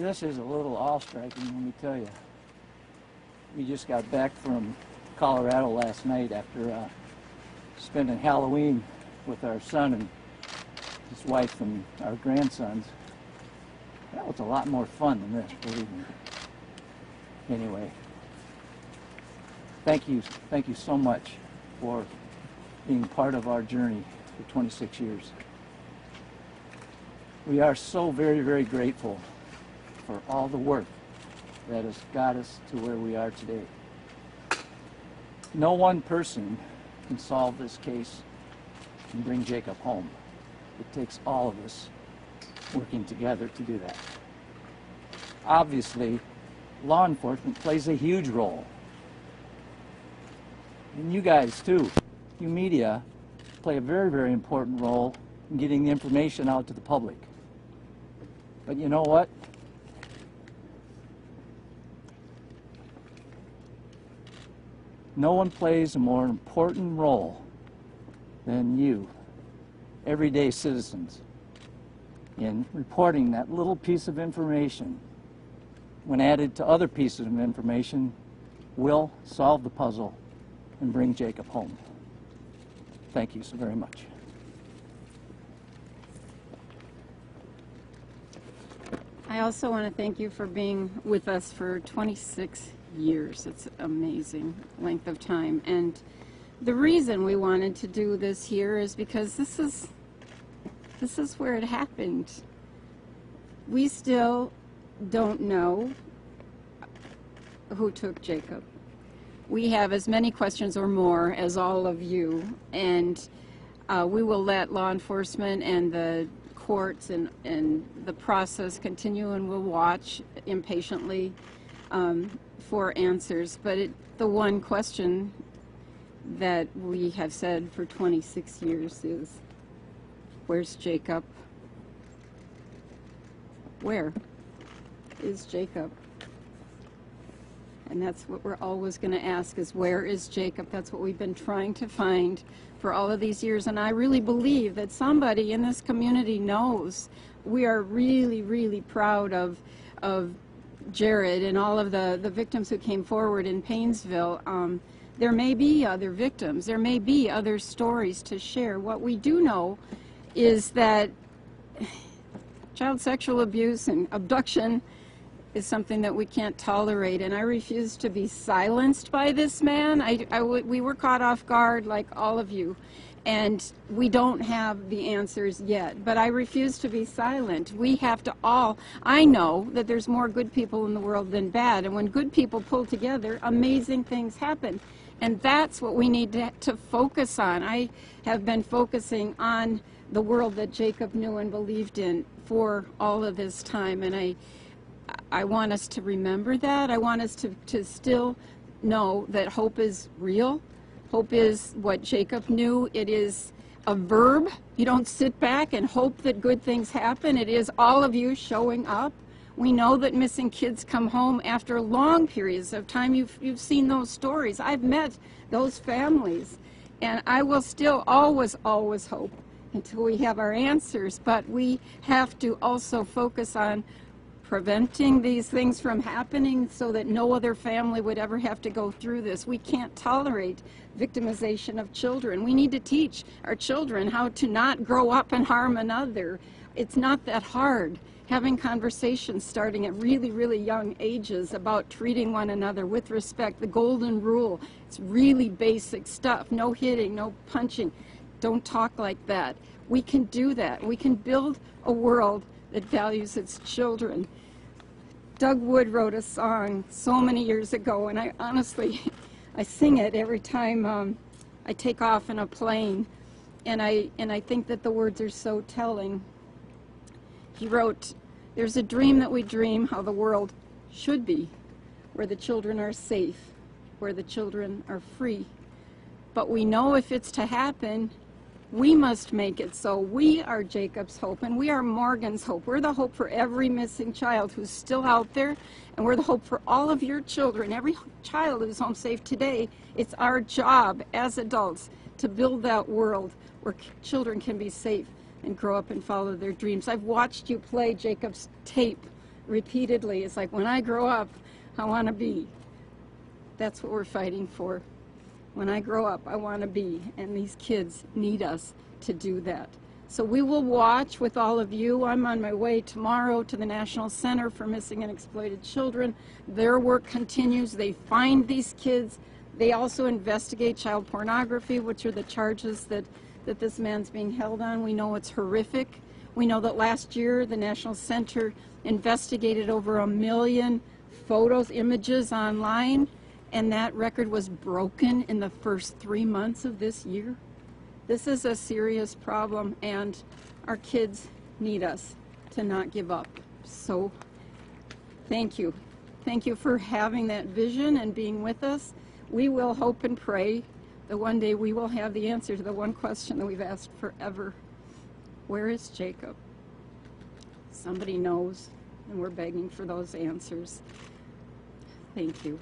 This is a little awe-striking, let me tell you. We just got back from Colorado last night after uh, spending Halloween with our son and his wife and our grandsons. That was a lot more fun than this, believe me. Anyway, thank you, thank you so much for being part of our journey for 26 years. We are so very, very grateful for all the work that has got us to where we are today. No one person can solve this case and bring Jacob home. It takes all of us working together to do that. Obviously, law enforcement plays a huge role. And you guys, too, you media, play a very, very important role in getting the information out to the public. But you know what? No one plays a more important role than you, everyday citizens, in reporting that little piece of information. When added to other pieces of information, will solve the puzzle and bring Jacob home. Thank you so very much. I also want to thank you for being with us for 26 years. It's amazing length of time. And the reason we wanted to do this here is because this is this is where it happened. We still don't know who took Jacob. We have as many questions or more as all of you, and uh, we will let law enforcement and the courts and, and the process continue, and we'll watch impatiently um, for answers. But it, the one question that we have said for 26 years is, where's Jacob? Where is Jacob? And that's what we're always going to ask is where is Jacob? That's what we've been trying to find for all of these years. And I really believe that somebody in this community knows. We are really, really proud of, of Jared and all of the, the victims who came forward in Paynesville. Um, there may be other victims. There may be other stories to share. What we do know is that child sexual abuse and abduction is something that we can't tolerate, and I refuse to be silenced by this man. I, I we were caught off guard, like all of you, and we don't have the answers yet. But I refuse to be silent. We have to all. I know that there's more good people in the world than bad, and when good people pull together, amazing things happen. And that's what we need to, to focus on. I have been focusing on the world that Jacob knew and believed in for all of this time, and I. I want us to remember that. I want us to, to still know that hope is real. Hope is what Jacob knew. It is a verb. You don't sit back and hope that good things happen. It is all of you showing up. We know that missing kids come home after long periods of time. You've, you've seen those stories. I've met those families. And I will still always, always hope until we have our answers. But we have to also focus on preventing these things from happening so that no other family would ever have to go through this. We can't tolerate victimization of children. We need to teach our children how to not grow up and harm another. It's not that hard. Having conversations starting at really, really young ages about treating one another with respect, the golden rule. It's really basic stuff. No hitting, no punching. Don't talk like that. We can do that. We can build a world that values its children. Doug Wood wrote a song so many years ago, and I honestly, I sing it every time um, I take off in a plane, and I and I think that the words are so telling. He wrote, "There's a dream that we dream how the world should be, where the children are safe, where the children are free, but we know if it's to happen, we must make it so. We are Jacob's hope and we are Morgan's hope. We're the hope for every missing child who's still out there, and we're the hope for all of your children, every child who's home safe today. It's our job as adults to build that world where children can be safe and grow up and follow their dreams. I've watched you play Jacob's tape repeatedly. It's like, when I grow up, I want to be. That's what we're fighting for. When I grow up, I want to be. And these kids need us to do that. So we will watch with all of you. I'm on my way tomorrow to the National Center for Missing and Exploited Children. Their work continues. They find these kids. They also investigate child pornography, which are the charges that, that this man's being held on. We know it's horrific. We know that last year the National Center investigated over a million photos, images online, and that record was broken in the first three months of this year. This is a serious problem, and our kids need us to not give up. So, thank you. Thank you for having that vision and being with us. We will hope and pray that one day we will have the answer to the one question that we've asked forever Where is Jacob? Somebody knows, and we're begging for those answers. Thank you.